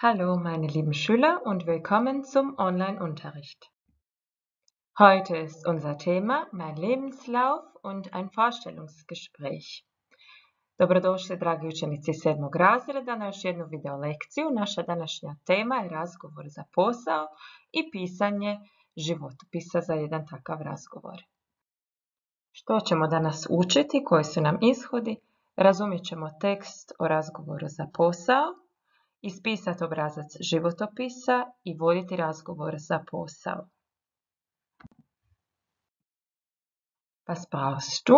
Hallo meine lieben Schüler und willkommen zum Online-Unterricht. Heute ist unser Thema mein Lebenslauf und ein Vorstellungsgespräch. Dobrodošli dragi učenici sedmog razreda na još jednu video lekciju. Naša današnja tema je razgovor za posao i pisanje životopisa za jedan takav razgovor. Što ćemo danas učiti, koji su nam ishodi? Razumjet ćemo tekst o razgovoru za posao, ispisati obrazac životopisa i voditi razgovor za posao. Was brauchst du?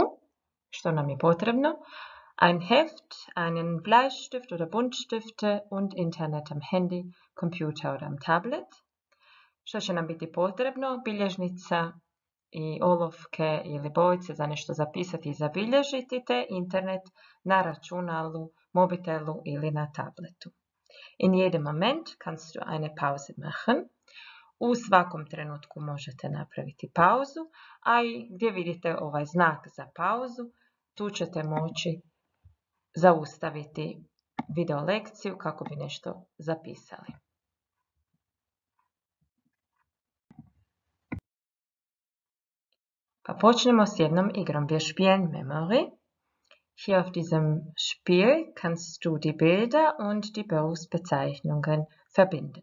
Što nam je potrebno? Ein Heft, einen Bleistift oder Buntstifte und Internet am Handy, Computer oder am Tablet. Što će nam biti potrebno? Bilježnica i olovke ili bojice za nešto zapisati i zabilježiti te internet na računalu, mobitelu ili na tabletu. In jedem Moment kannst du eine Pause machen. U svakom trenutku možete napraviti pauzu, a i gdje vidite ovaj znak za pauzu, tu ćete moći zaustaviti video lekciju kako bi nešto zapisali. Pa počnemo s jednom igrom. Spielen Memory. Hier auf diesem Spiel kannst du die Bilder und die Berufsbezeichnungen verbinden.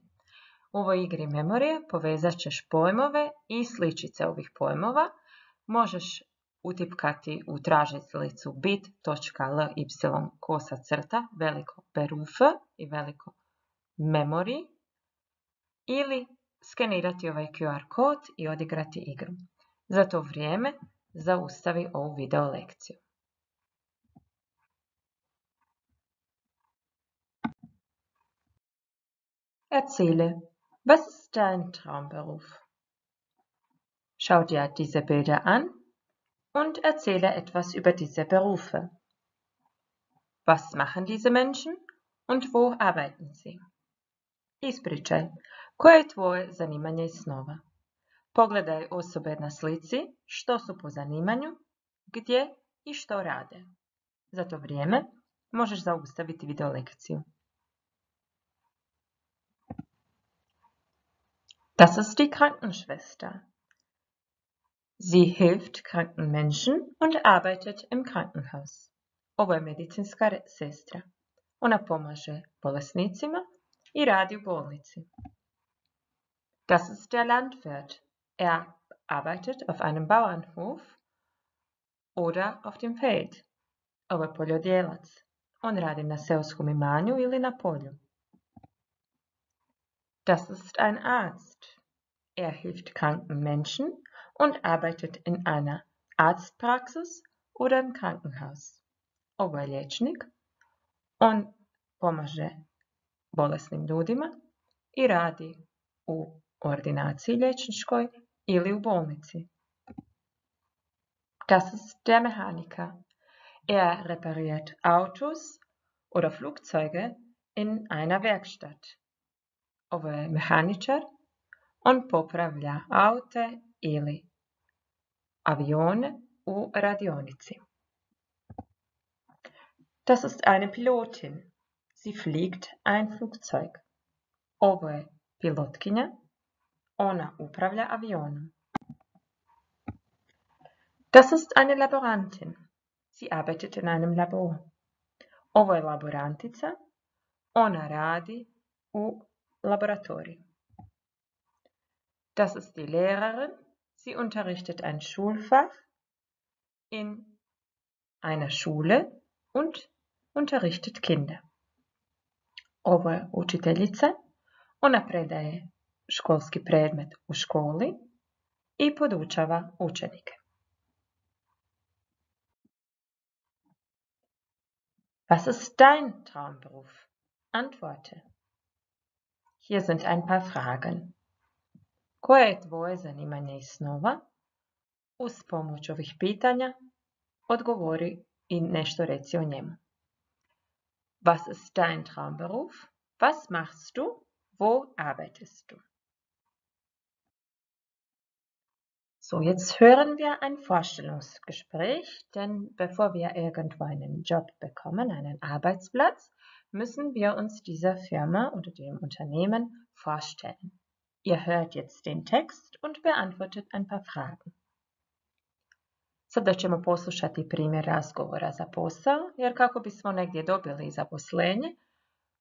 U ovoj igri memorije povezat ćeš pojmove i sličice ovih pojmova. Možeš utipkati u tražilicu bit.ly kosa crta veliko berufe i veliko memory ili skenirati ovaj QR kod i odigrati igru. Za to vrijeme zaustavi ovu video lekciju. Erzähle, was ist dein Traumberuf? Schau dir diese Bilder an und erzähle etwas über diese Berufe. Was machen diese Menschen und wo arbeiten sie? Ispričaj, koje je tvoje zanimanje i snova? Pogledaj osobe na slici, što su po zanimanju, gdje i što rade. Za to vrijeme možeš zaustaviti video lekciju. Das ist die Krankenschwester. Sie hilft kranken Menschen und arbeitet im Krankenhaus. Medicinska sestra. Ona pomaže bolesnicima i radi u bolnici. Das ist der Landwirt. Er arbeitet auf einem Bauernhof oder auf dem Feld. Ovo je poljodjelac. On radi na seoskom imanju ili na polju. Das ist ein Arzt. Er hilft kranken Menschen und arbeitet in einer Arztpraxis oder im Krankenhaus. Liječnik. On pomaže bolesnim ljudima i radi u ordinaciji liječničkoj ili u bolnici. Das ist der Mechaniker. Er repariert Autos oder Flugzeuge in einer Werkstatt. Ovo je mehaničar. On popravlja aute ili avione u radionici. Das ist eine Pilotin. Sie fliegt ein Flugzeug. Ovo je pilotkinja. Ona upravlja avionom. Das ist eine Laborantin. Sie arbeitet in einem Labor. Ovo je laborantica. Ona radi u Laboratorium. Das ist die Lehrerin. Sie unterrichtet ein Schulfach in einer Schule und unterrichtet Kinder. Ovo učiteljica. Ona predaje školski predmet u školi i podučava učenike. Was ist dein Traumberuf? Antworte. Hier sind ein paar Fragen. Koje je tvoje zanimanje i snova? Uz pomoć ovih pitanja odgovori i nešto reci o njemu. Was ist dein Traumberuf? Was machst du? Wo arbeitest du? So, jetzt hören wir ein Vorstellungsgespräch, denn bevor wir irgendwo einen Job bekommen, einen Arbeitsplatz, müssen wir uns dieser Firma oder dem Unternehmen vorstellen. Ihr hört jetzt den tekst und beantwortet ein paar Fragen. Sada ćemo poslušati primjer razgovora za posao, jer kako bismo negdje dobili zaposlenje,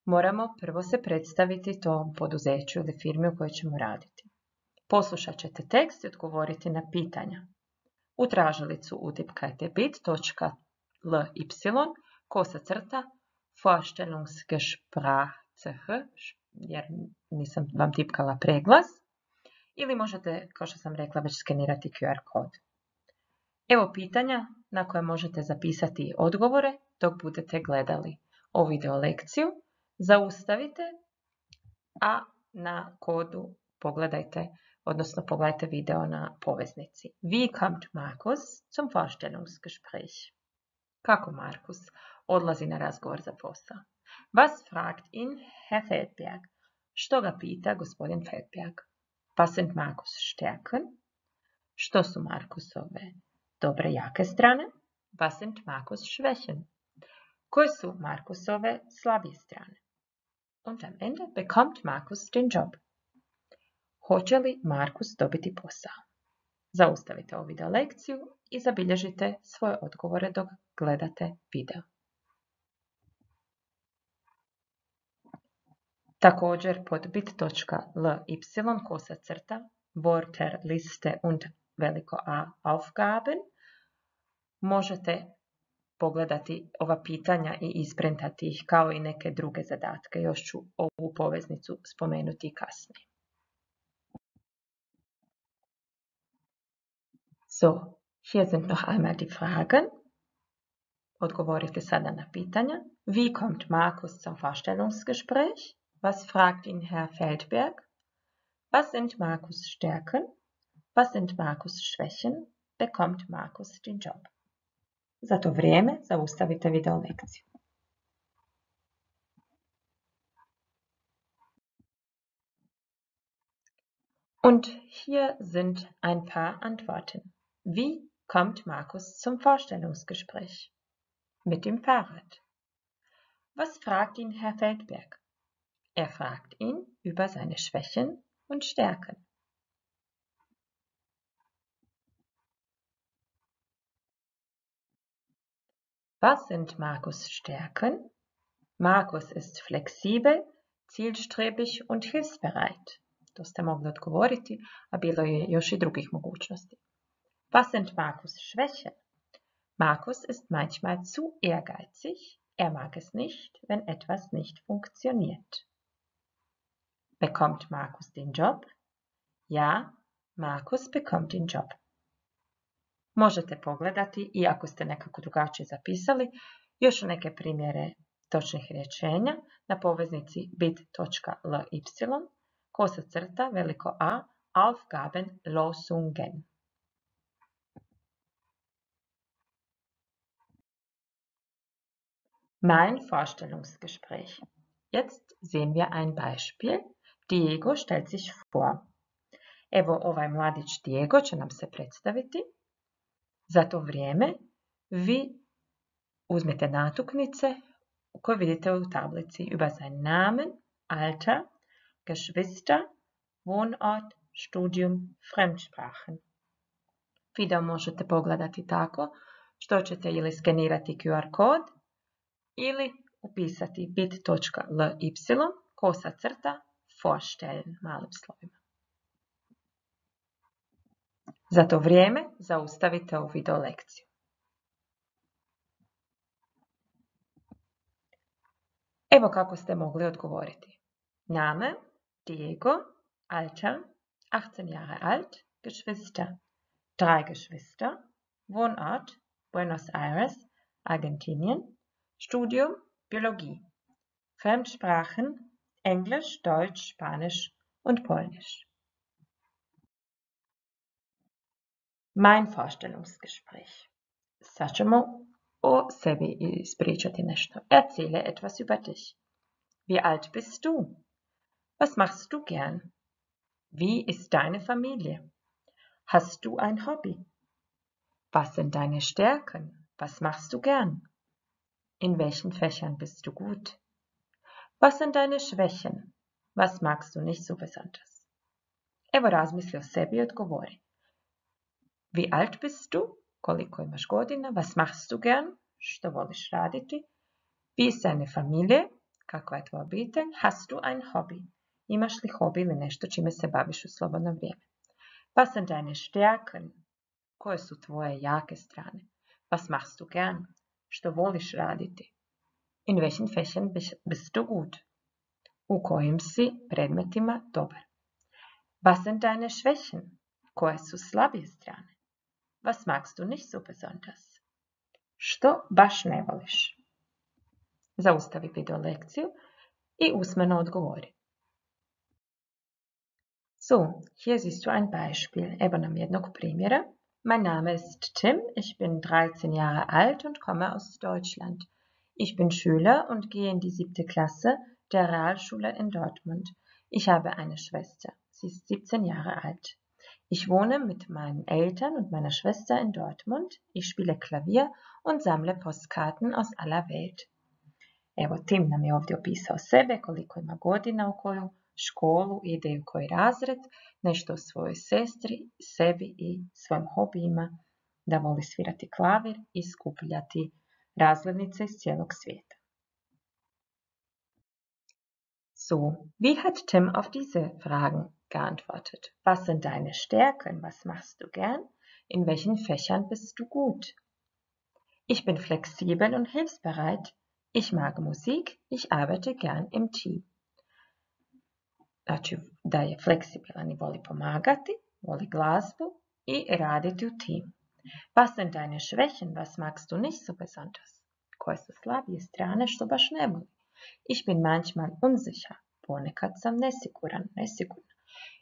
moramo prvo se predstaviti tom poduzeću ili firmi u kojoj ćemo raditi. Poslušat ćete tekst i odgovoriti na pitanja. U tražilicu utipkajte bit.ly kosa crta Vorstellungsgespräch, jer nisam vam tipkala preglas, ili možete, kao što sam rekla, već skenirati QR kod. Evo pitanja na koje možete zapisati odgovore dok budete gledali ovu video lekciju. Zaustavite, a na kodu pogledajte, odnosno pogledajte video na poveznici. Wie kommt Markus zum Vorstellungsgespräch? Kako Markus odlazi na razgovor za posao? Was fragt ihn Herr Feldberg? Što ga pita gospodin Feldberg? Was sind Markus Stärken? Što su Markusove dobre jake strane? Was sind Markus Schwächen? Koje su Markusove slabije strane? Und am Ende bekommt Markus den Job. Hoće li Markus dobiti posao? Zaustavite ovu video lekciju i zabilježite svoje odgovore dok gledate video. Također pod bit.ly kosa crta Worter liste und veliko A Aufgaben možete pogledati ova pitanja i isprintati ih kao i neke druge zadatke. Još ću ovu poveznicu spomenuti kasnije. So, hier sind noch einmal die Fragen. Odgovorite sada na pitanja. Wie kommt Markus zum Vorstellungsgespräch? Was fragt ihn Herr Feldberg? Was sind Markus Stärken? Was sind Markus Schwächen? Bekommt Markus den Job? Za to vrijeme zaustavite video lekciju. Und hier sind ein paar Antworten. Wie kommt Markus zum Vorstellungsgespräch? Mit dem Fahrrad. Was fragt ihn Herr Feldberg? Er fragt ihn über seine Schwächen und Stärken. Was sind Markus Stärken? Markus ist flexibel, zielstrebig und hilfsbereit. To ste mogli odgovoriti, a bilo je još i drugih mogućnosti. Was sind Markus Schwächen? Markus ist manchmal zu ehrgeizig. Er mag es nicht, wenn etwas nicht funktioniert. Bekommt Markus den Job? Ja, Markus bekommt den Job. Možete pogledati, i ako ste nekako drugačije zapisali, još neke primjere točnih rječenja na poveznici bit.ly kosa crta veliko A Aufgaben Losungen. Mein Vorstellungsgespräch. Jetzt sehen wir ein Beispiel. Diego stellt sich vor. Evo ovaj mladić Diego će nam se predstaviti. Za to vrijeme vi uzmete natuknice koje vidite u tablici über sein Namen, Alter, Geschwister, Wohnort, Studium, Fremdsprachen. Video možete pogledati tako što ćete ili skenirati QR kod ili upisati bit.ly kosa crta vorstellen malim slovima. Za to vrijeme zaustavite ovu video lekciju. Evo kako ste mogli odgovoriti. Name, Diego, Alter, 18 Jahre alt, Geschwister, drei Geschwister, Wohnort, Buenos Aires, Argentinien, Studium, Biologie, Fremdsprachen, Englisch, Deutsch, Spanisch und Polnisch. Mein Vorstellungsgespräch. Sad ćemo o sebi ispričati nešto. Erzähle etwas über dich. Wie alt bist du? Was machst du gern? Wie ist deine Familie? Hast du ein Hobby? Was sind deine Stärken? Was machst du gern? In welchen Fächern bist du gut? Was sind deine Schwächen? Was magst du nicht so besonders? Evo razmisli o sebi i odgovori. Wie alt bist du? Koliko imaš godina? Was machst du gern? Što voliš raditi? Wie ist deine Familie? Kakva je tvoja obitelj? Hast du ein Hobby? Imaš li hobi ili nešto čime se baviš u slobodno vrijeme? Was sind deine Stärken? Koje su tvoje jake strane? Was machst du gern? Što voliš raditi? In welchen Fächern bist du gut? U kojim si predmetima dobar? Was sind deine Schwächen? Koje su slabije strane? Was magst du nicht so besonders? Što baš ne voliš? Zaustavi video lekciju i usmeno odgovori. So, hier siehst du ein Beispiel. Evo nam jednog primjera. Mein Name ist Tim, ich bin 13 Jahre alt und komme aus Deutschland. Ich bin Schüler und gehe in die siebte Klasse der Realschule in Dortmund. Ich habe eine Schwester. Sie ist 17 Jahre alt. Ich wohne mit meinen Eltern und meiner Schwester in Dortmund. Ich spiele Klavier und samle postkarten aus aller Welt. Evo, Tim nam je ovdje opisao sebe, koliko ima godina, u koju školu ide koji razred, nešto o svojoj sestri, sebi i svojim hobijima, da voli svirati klavir i skupljati razglednice iz cijelog svijeta. So, wie hat Tim auf diese Fragen geantwortet. Was sind deine Stärken? Was machst du gern? In welchen Fächern bist du gut? Ich bin flexibel und hilfsbereit. Ich mag Musik. Ich arbeite gern im Team. Znači, da je fleksibilan i voli pomagati, voli glazbu i raditi u timu. Was sind deine Schwächen? Was magst du nicht so besonders? Su slabije strane što baš ne voli? Ich bin manchmal unsicher. Ponekad sam nesiguran, nesigurna.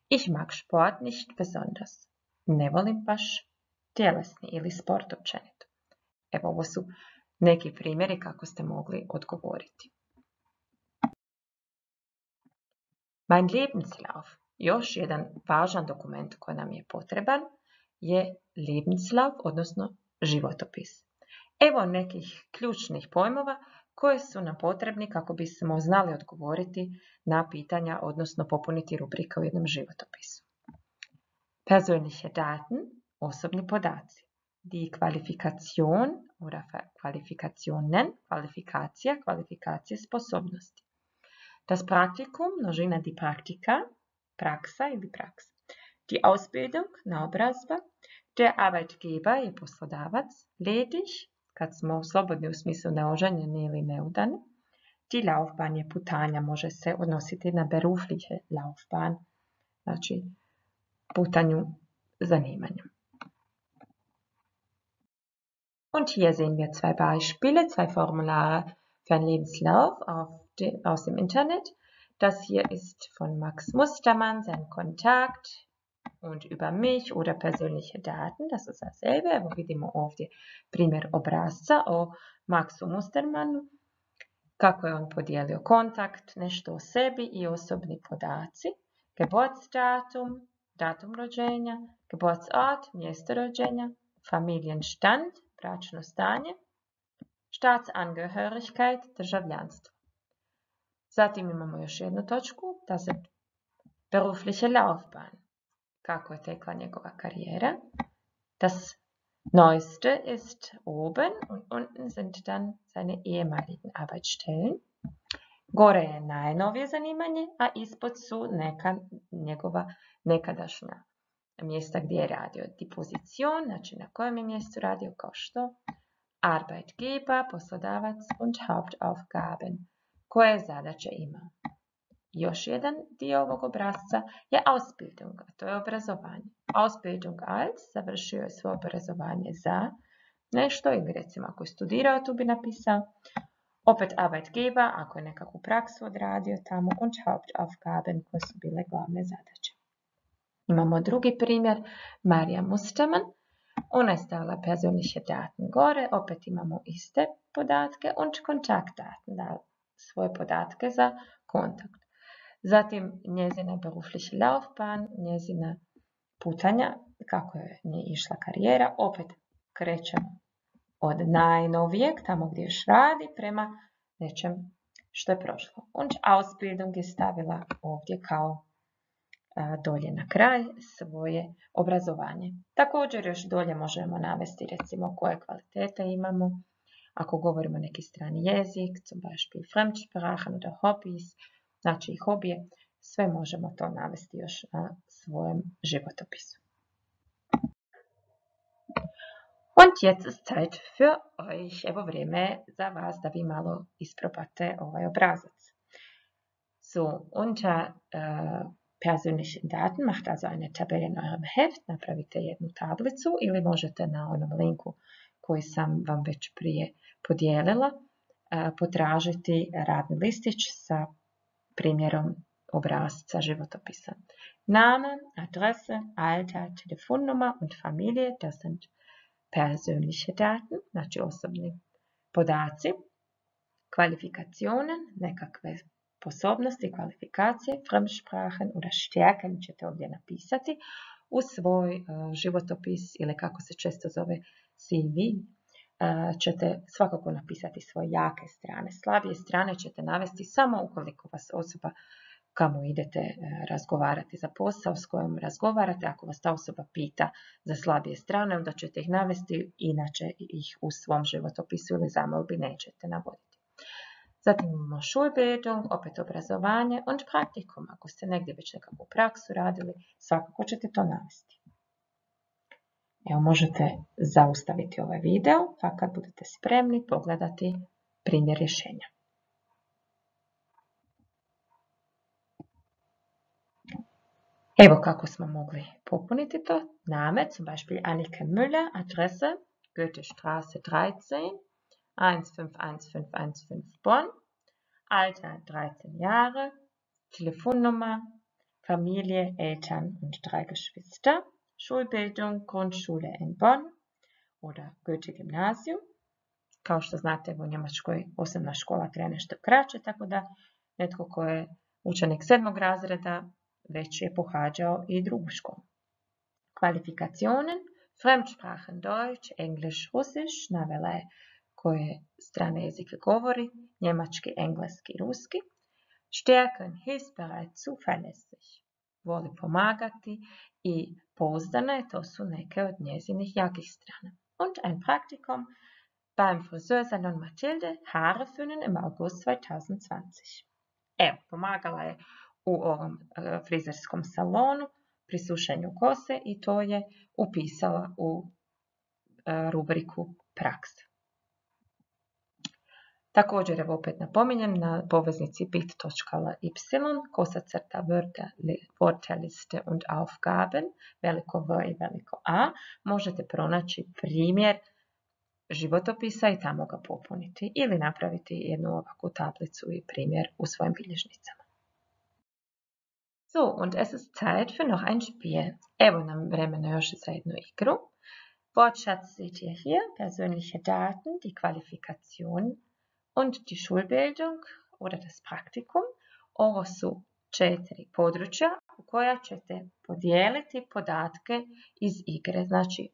Ich mag Sport nicht besonders. Ne volim baš tjelesni ili sport općenito. Evo, ovo su neki primjeri kako ste mogli odgovoriti. Mein Lebenslauf, još jedan važan dokument koji nam je potreban, je Lebenslauf, odnosno životopis. Evo nekih ključnih pojmova koje su nam potrebni kako bismo znali odgovoriti na pitanja, odnosno popuniti rubrike u jednom životopisu. Persönliche Daten, osobni podaci. Die Qualifikation oder Qualifikationen, kvalifikacija, kvalifikacije sposobnosti. Das Praktikum, množina die Praktika, praksa ili praksa. Die Ausbildung, naobrazba. Der Arbeitgeber je poslodavac. Ledig, kad smo slobodni u smislu neoženjeni ili neudani. Ti Laufbahn je putanja, može se odnositi na berufliche Laufbahn, znači putanju zanimanju. Und hier sehen wir zwei Beispiele, zwei Formulare für einen Lebenslauf aus dem Internet. Das hier ist von Max Mustermann, sein Kontakt, und über mich oder persönliche Daten, das ist dasselbe, evo vidimo ovdje primjer obrazca o Maxu Mustermanu, kako je on podijelio kontakt, nešto o sebi i osobni podaci, Geburtsdatum, datum rođenja, Geburtsort, mjesto rođenja, Familienstand, bračno stanje, Staatsangehörigkeit, državljanstvo. Zatim imamo još jednu točku, da se berufliche Laufbahn kako je tekla njegova karijera. Das Neueste ist oben und unten sind dann seine ehemaligen Arbeitsstellen. Gore je najnovije zanimanje, a ispod su neka njegova nekadašnja mjesta gdje je radio. Die Position, znači na kojem je mjestu radio, kao što Arbeitgeber, poslodavac und Hauptaufgaben, koje zadaće ima. Još jedan dio ovog obrazca je Ausbildung, a to je obrazovanje. Ausbildung als, završio je svoje obrazovanje za nešto ili recimo ako je studirao tu bi napisao. Opet Arbeitgeber, ako je nekakvu praksu odradio tamo und Hauptaufgaben koje su bile glavne zadaće. Imamo drugi primjer, Marija Mustermann. Ona je stavila persönliche Daten gore, opet imamo iste podatke und Kontaktdaten, da svoje podatke za kontakt. Zatim njezina berufliche Laufbahn, njezina putanja, kako je nje išla karijera. Opet krećemo od najnovijeg, tamo gdje još radi, prema nečem što je prošlo. Und Ausbildung je stavila ovdje kao dolje na kraj svoje obrazovanje. Također još dolje možemo navesti recimo koje kvalitete imamo. Ako govorimo neki strani jezik, zum Beispiel Fremdsprachen oder Hobbys, znači hobije, sve možemo to navesti još na svojem životopisu. Und jetzt ist Zeit für euch. Evo vrijeme za vas da vi malo isprobate ovaj obrazac. So, unter uh, persönlichen Daten macht also eine Tabelle in eurem Heft, napravite jednu tablicu ili možete na onom linku koji sam vam već prije podijelila uh, potražiti radni listić sa primjerom obrazca životopisa. Name, Adresse, Alter, Telefonnummer und Familie, das sind persönliche Daten, znači osobni podaci, kvalifikationen, nekakve sposobnosti, kvalifikacije, Fremdsprachen oder Stärken ćete ovdje napisati u svoj uh, životopis ili kako se često zove CV, ćete svakako napisati svoje jake strane. Slabije strane ćete navesti samo ukoliko vas osoba kamo idete e, razgovarati za posao, s kojom razgovarate. Ako vas ta osoba pita za slabije strane, onda ćete ih navesti, inače ih u svom životopisu ili zamolbi nećete navoditi. Zatim imamo Schulbildung, opet obrazovanje, und Praktikum. Ako ste negdje već nekakvu praksu radili, svakako ćete to navesti. Evo možete zaustaviti ovaj video, pa kad budete spremni pogledati primjer rješenja. Evo kako smo mogli popuniti to. Name, zum Beispiel Annike Müller, Adresse Goethestraße 13, 151515 Bonn, Alter 13 Jahre, Telefonnummer, Familie, Eltern und drei Geschwister, Schulbildung, Grundschule in Bonn oder Goethe-Gymnasium. Kao što znate, u Njemačkoj osnovna škola traje nešto kraće, tako da netko ko je učenik sedmog razreda već je pohađao i drugu školu. Kvalifikationen, Fremdsprachen Deutsch, Englisch, Russisch, navela je koje strane jezike govori, njemački, engleski, ruski. Stärken, hilfsbereit, zuverlässig, voli pomagati i pouzdana je, to su neke od njezinih jakih strana. Und ein Praktikum beim Friseursalon Mathilde, Haare föhnen im August 2020. Evo, pomagala je u ovom e, frizerskom salonu pri sušenju kose i to je upisala u e, rubriku praksa. Također, evo opet napominjem, na poveznici bit.ly kosa crta Worteliste und Aufgaben, veliko V i veliko A, možete pronaći primjer životopisa i tamo ga popuniti ili napraviti jednu ovakvu tablicu i primjer u svojim bilježnicama. So, und es ist Zeit für noch ein Spiel. Evo nam vremena još za jednu igru. Wortschatz seht ihr hier, persönliche Daten, die Qualifikation und die Schulbildung oder das Praktikum. Ovo su četiri područja u koja ćete podijeliti podatke iz igre. Znači,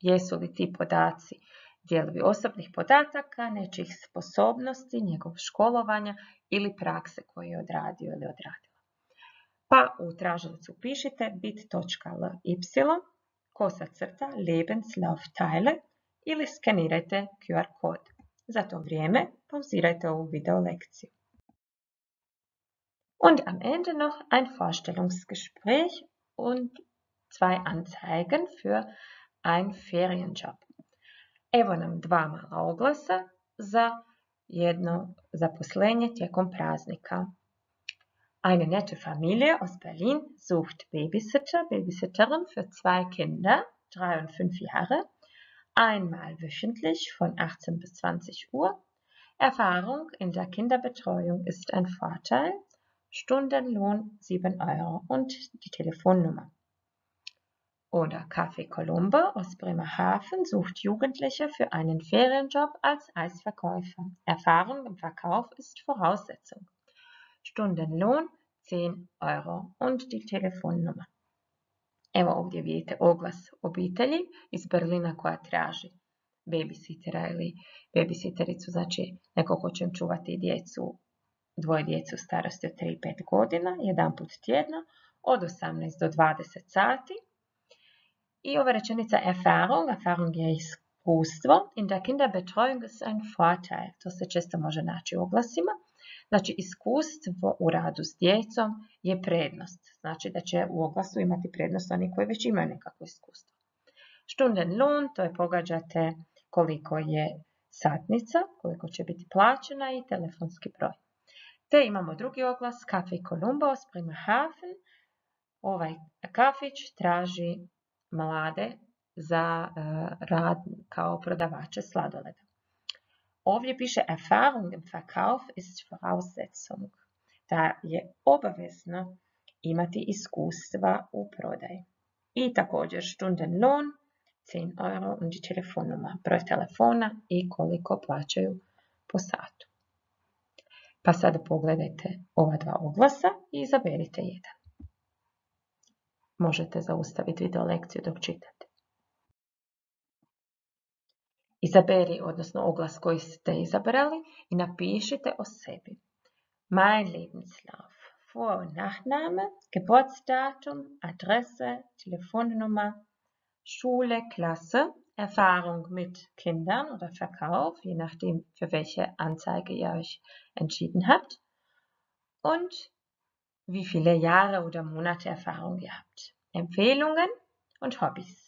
jesu li ti podaci dijelovi osobnih podataka, nečih sposobnosti, njegov školovanja ili prakse koje je odradio ili odradila. Pa u tražilicu pišite bit.ly kosa crta Lebenslaufteile ili skenirajte QR kod. Za to vrijeme pauzirajte ovu video lekciju. Und am Ende noch ein Vorstellungsgespräch und zwei Anzeigen für ein Ferienjob. Evo nam dva mala oglasa za jedno zaposlenje tijekom praznika. Eine nette Familie aus Berlin sucht Babysitter, Babysitterin für zwei Kinder, drei und fünf Jahre, einmal wöchentlich von 18 bis 20 Uhr. Erfahrung in der Kinderbetreuung ist ein Vorteil. Stundenlohn 7 Euro und die Telefonnummer. Oder Café Colombo aus Bremerhaven sucht Jugendliche für einen Ferienjob als Eisverkäufer. Erfahrung im Verkauf ist Voraussetzung. Stundenlohn 10 euro und die telefonnummer. Evo ovdje vidite oglas obitelji iz Berlina koja traži babysitera ili babysittericu, znači neko ko će čuvati djecu dvoje djece u starosti od 3-5 godina, jedan put tjedno, od 18 do 20 sati. I ova rečenica Erfahrung, Erfahrung je iskustvo, in der Kinderbetreuung ist ein Vorteil. To se često može naći u oglasima. Znači, iskustvo u radu s djecom je prednost. Znači da će u oglasu imati prednost oni koji već imaju nekakvo iskustvo. Stundenlohn, to je pogađate koliko je satnica, koliko će biti plaćena i telefonski broj. Te imamo drugi oglas, Kafe Columbus prima Hafen. Ovaj kafić traži mlade za e, rad kao prodavače sladoleda. Ovdje piše Erfahrung im Verkauf ist Voraussetzung. Da je obavezno imati iskustva u prodaji. I također Stundenlohn 10 euro und die Telefonnummer, broj telefona i koliko plaćaju po satu. Pa sada pogledajte ova dva oglasa i izaberite jedan. Možete zaustaviti video lekciju dok čitate. Izaberi, odnosno oglas koji ste izabrali i napišite o sebi. Mein Lebenslauf. Vor- und Nachname, Geburtsdatum, Adresse, Telefonnummer, Schule, Klasse, Erfahrung mit Kindern oder Verkauf, je nachdem, für welche Anzeige ihr euch entschieden habt. Und wie viele Jahre oder Monate Erfahrung ihr habt. Empfehlungen und Hobbys.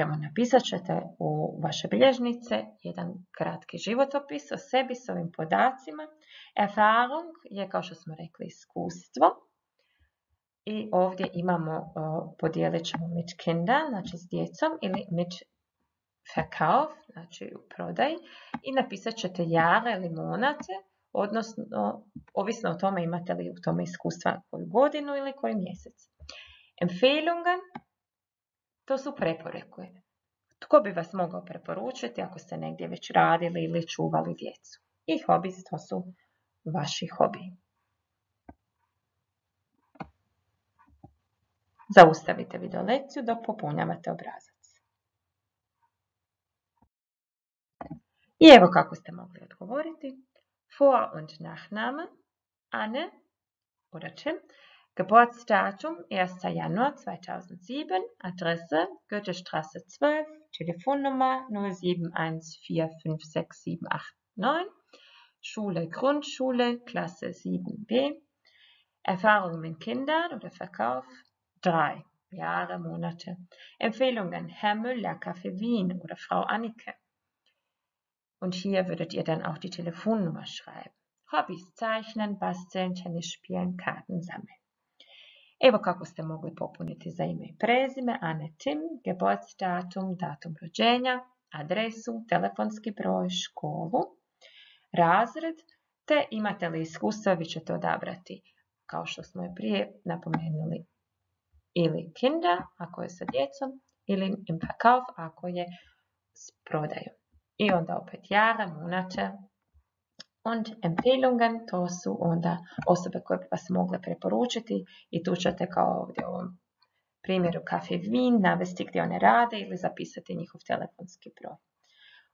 Evo, napisat ćete u vaše bilježnice jedan kratki životopis o sebi s ovim podacima. Erfahrung je, kao što smo rekli, iskustvo. I ovdje imamo, podijelit ćemo mit Kinder, znači s djecom, ili mit Verkauf, znači u prodaji. I napisat ćete jare ili monate, odnosno, ovisno o tome imate li u tome iskustva koju godinu ili koji mjesec. Empfehlungen, to su preporuke. Tko bi vas mogao preporučiti ako ste negdje već radili ili čuvali djecu? I hobbies, to su vaši hobiji. Zaustavite video lekciju dok popunjavate obrazac. I evo kako ste mogli odgovoriti. Vor- und Nachname Anne oder. Geburtsdatum 1. Januar 2007. Adresse Goethestraße 12. Telefonnummer 0714567889. Schule Grundschule Klasse 7b. Erfahrung mit Kindern oder Verkauf drei Jahre, Monate. Empfehlungen Herr Müller, Kaffee Wien oder Frau Annike. Und hier würdet ihr dann auch die Telefonnummer schreiben. Hobbys zeichnen, basteln, Tennis spielen, Karten sammeln. Evo kako ste mogli popuniti za ime i prezime, Ane Tim, Geburtsdatum, datum rođenja, adresu, telefonski broj, školu, razred, te imate li iskustva, vi ćete odabrati, kao što smo je prije napomenuli, ili Kinder, ako je sa djecom, ili im Verkauf, ako je s prodajom. I onda opet Jahre, Monate und Empfehlungen, to su onda osobe koje bi vas mogle preporučiti i tu ćete kao ovdje u primjeru Kafe Wien navesti gdje one rade ili zapisati njihov telefonski broj.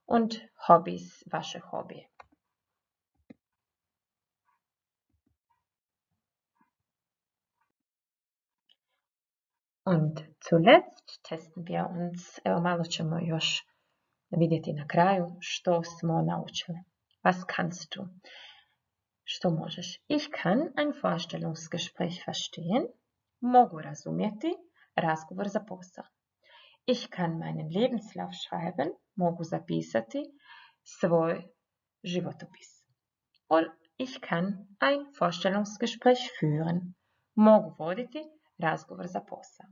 Und hobbies, vaše hobije. Und zuletzt testen wir uns, evo malo ćemo još vidjeti na kraju što smo naučili. Was kannst du? Što možeš? Ich kann ein Vorstellungsgespräch verstehen. Mogu razumjeti razgovor za posao. Ich kann meinen Lebenslauf schreiben. Mogu zapisati svoj životopis. Und ich kann ein Vorstellungsgespräch führen. Mogu voditi razgovor za posao.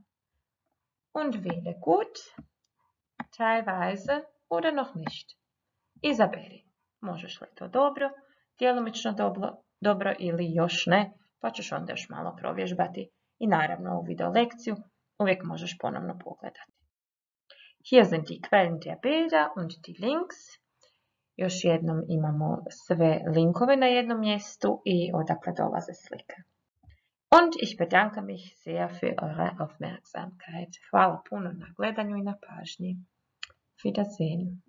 Und wähle gut, teilweise oder noch nicht. Izaberi, možeš li to dobro, djelomično dobro, dobro ili još ne, pa ćeš onda još malo provježbati i naravno u video lekciju uvijek možeš ponovno pogledati. Hier sind die Quellen der Bilder und die Links. Još jednom imamo sve linkove na jednom mjestu i odakle dolaze slike. Und ich bedanke mich sehr für eure Aufmerksamkeit. Hvala puno na gledanju i na pažnji. Wiedersehen.